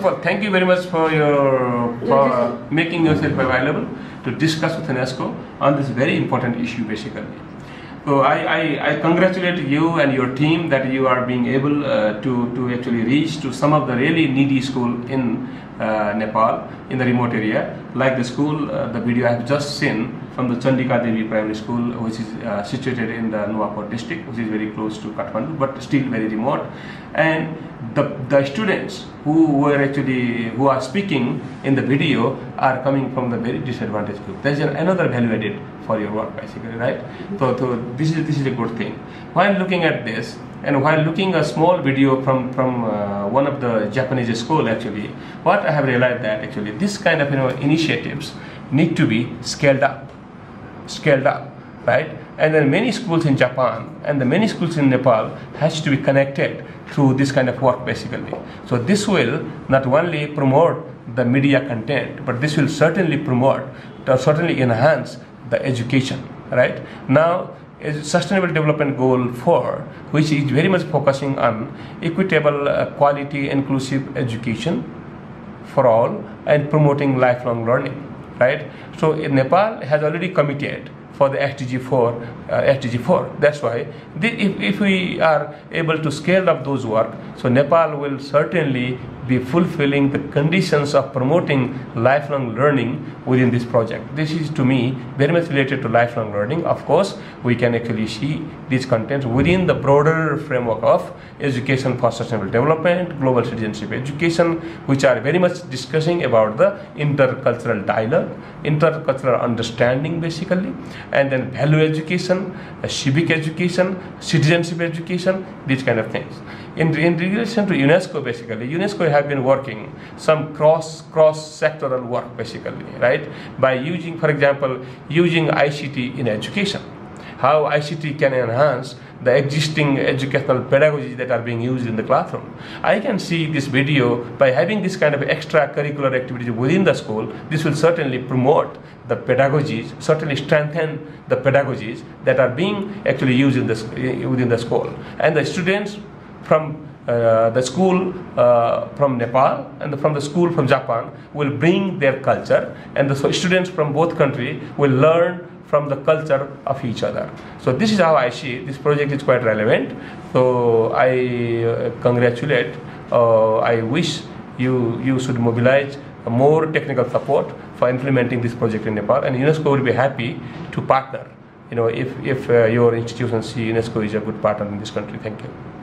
Well, thank you very much for your for making yourself available to discuss with UNESCO on this very important issue, basically. So I, I, I congratulate you and your team that you are being able uh, to, to actually reach to some of the really needy school in Nepal, in the remote area, like the school, uh, the video I have just seen from the Chandika Devi Primary School, which is uh, situated in the Nuwapur district, which is very close to Kathmandu, but still very remote. And the, the students who were actually, who are speaking in the video are coming from the very disadvantaged group. There's an, another value added for your work basically, right? So, so this is this is a good thing. While looking at this, and while looking a small video from from uh, one of the Japanese school actually, what I have realized that actually this kind of you know initiatives need to be scaled up, scaled up, right? And then many schools in Japan and the many schools in Nepal has to be connected through this kind of work basically. So this will not only promote the media content, but this will certainly promote, certainly enhance the education, right? Now, Is sustainable Development Goal 4, which is very much focusing on equitable, uh, quality, inclusive education for all and promoting lifelong learning, right? So Nepal has already committed for the SDG 4, uh, SDG 4. That's why the, if, if we are able to scale up those work, so Nepal will certainly be fulfilling the conditions of promoting lifelong learning within this project. This is to me very much related to lifelong learning. Of course, we can actually see these contents within the broader framework of education for sustainable development, global citizenship education, which are very much discussing about the intercultural dialogue, intercultural understanding basically, and then value education, civic education, citizenship education, these kind of things. In, in relation to UNESCO basically, UNESCO have been working some cross cross sectoral work basically, right? By using, for example, using ICT in education. How ICT can enhance the existing educational pedagogies that are being used in the classroom. I can see this video by having this kind of extracurricular activity within the school, this will certainly promote the pedagogies, certainly strengthen the pedagogies that are being actually used in the, within the school. And the students from uh, the school uh, from Nepal and from the school from Japan will bring their culture and the students from both countries will learn from the culture of each other. So this is how I see this project is quite relevant. So I uh, congratulate, uh, I wish you, you should mobilize more technical support for implementing this project in Nepal and UNESCO will be happy to partner you know, if, if uh, your institution see UNESCO is a good partner in this country. Thank you.